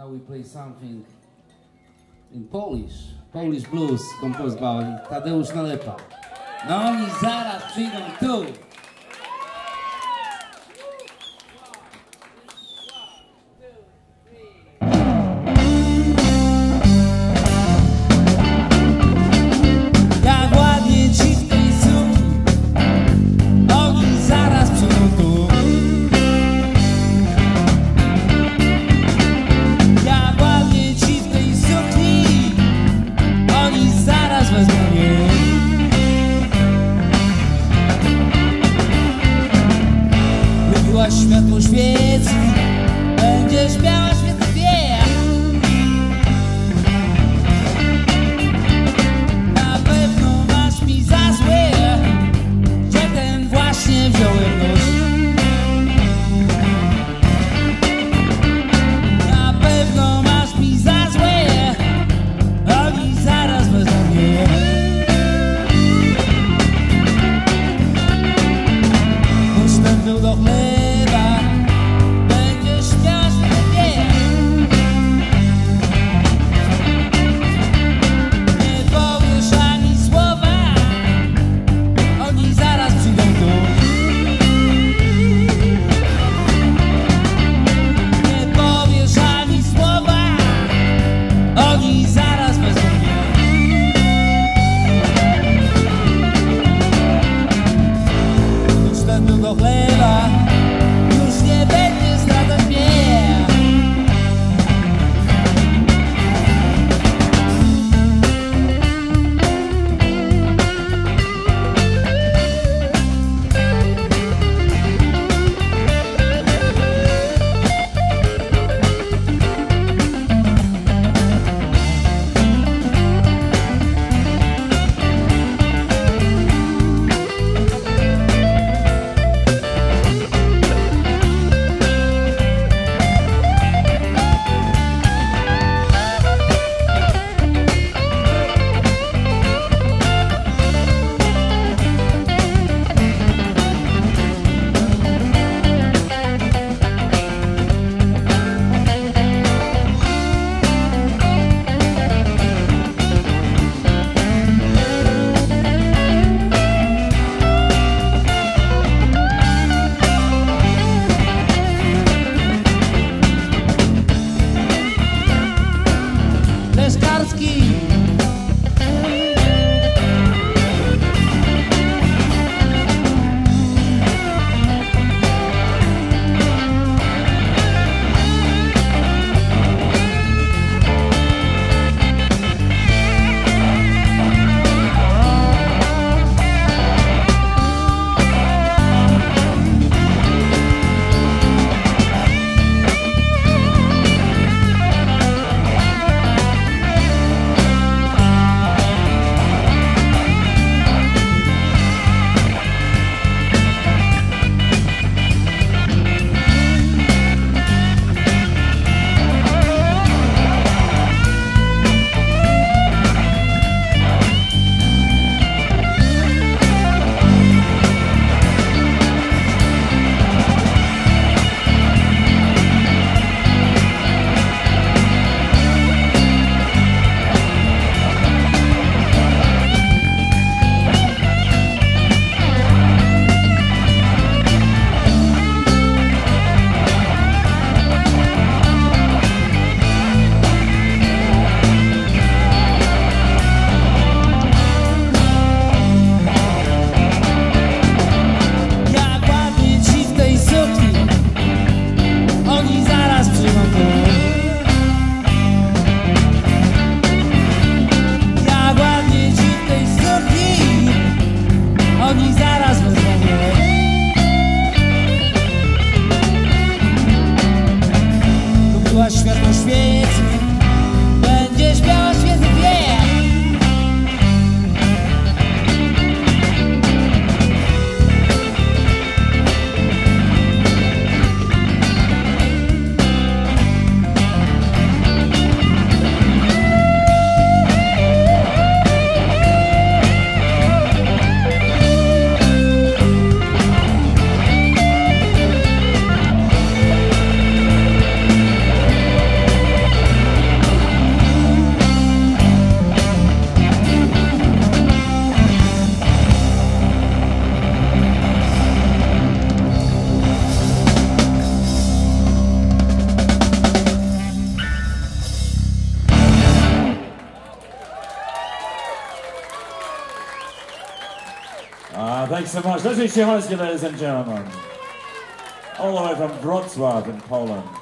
now we play something in Polish. Polish blues composed by Tadeusz Nalepa. No oni zaraz przyjdą tu. światło świec Będziesz miała Ah, thanks so much. Let's Siemowski, ladies and gentlemen. All the way from Wrocław in Poland.